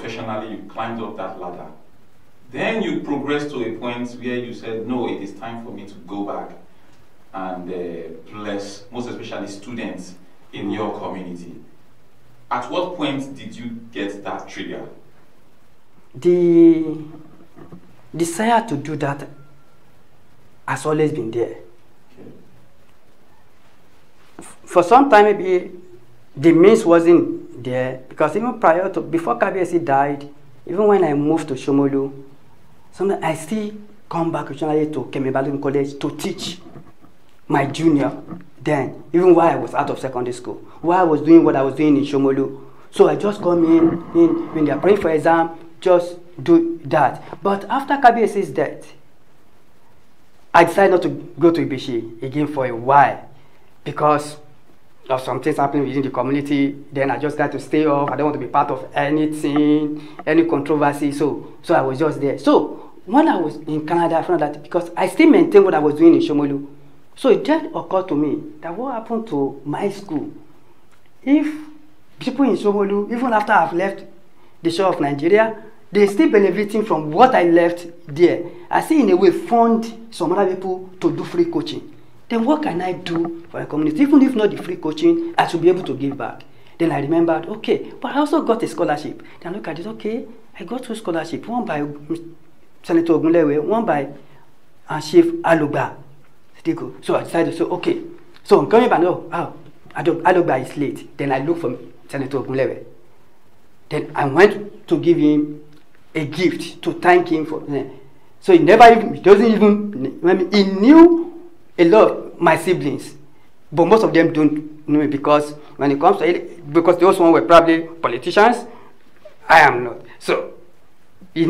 professionally, you climbed up that ladder. Then you progressed to a point where you said, no, it is time for me to go back and uh, bless, most especially students in your community. At what point did you get that trigger? The desire to do that has always been there. Okay. For some time, maybe the means wasn't there because even prior to, before KBSC died, even when I moved to Shomolu, sometimes I still come back occasionally to Kemibalun College to teach my junior then, even while I was out of secondary school, while I was doing what I was doing in Shomolu. So I just come in, in when they are praying for exam, just do that. But after KBSC's death, I decided not to go to Ibishi again for a while because of some things happening within the community. Then I just got to stay off. I don't want to be part of anything, any controversy. So, so I was just there. So when I was in Canada, I found that because I still maintain what I was doing in Shomolu. So it just occurred to me that what happened to my school if people in Shomolu, even after I've left the shore of Nigeria, they still benefiting from what I left there. I see in a way fund some other people to do free coaching. Then what can I do for a community? Even if not the free coaching, I should be able to give back. Then I remembered, okay, but I also got a scholarship. Then I look at it, okay, I got two scholarships, one by Senator Ogunlewe, one by uh, Chief Alugba. So I decided to say, okay, so I'm coming back, no, oh, Alugba is late. Then I look for Senator Ogunlewe. Then I went to give him a gift to thank him for. So he never even, he doesn't even, I mean, he knew a lot of my siblings, but most of them don't know me because when it comes to it, because those ones were probably politicians, I am not. So he,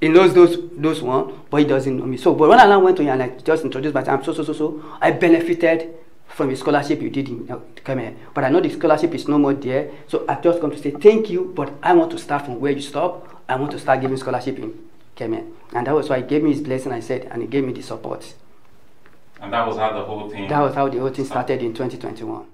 he knows those those ones, but he doesn't know me. So, but when I went to him and I just introduced myself, so so so so, I benefited from the scholarship you did in uh, come here. But I know the scholarship is no more there, so I just come to say thank you. But I want to start from where you stop. I want to start giving scholarship in Kenya. And that was why he gave me his blessing, I said, and he gave me the support. And that was how the whole thing That was how the whole thing started in 2021.